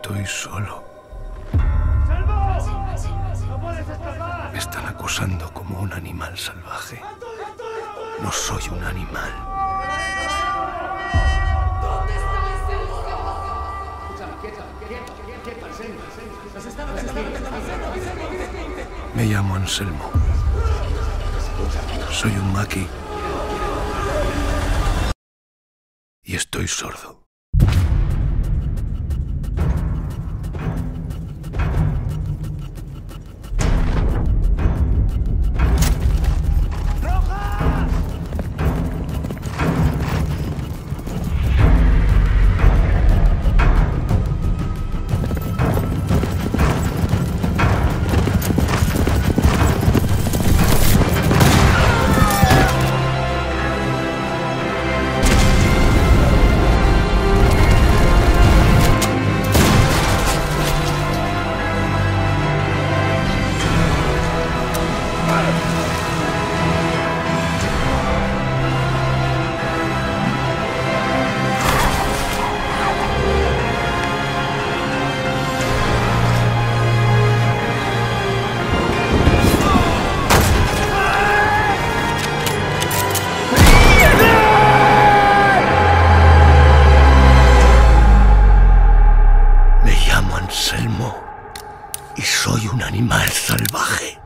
Estoy solo. Me están acosando como un animal salvaje. No soy un animal. Me llamo Anselmo. Soy un maqui. Y estoy sordo. y soy un animal salvaje.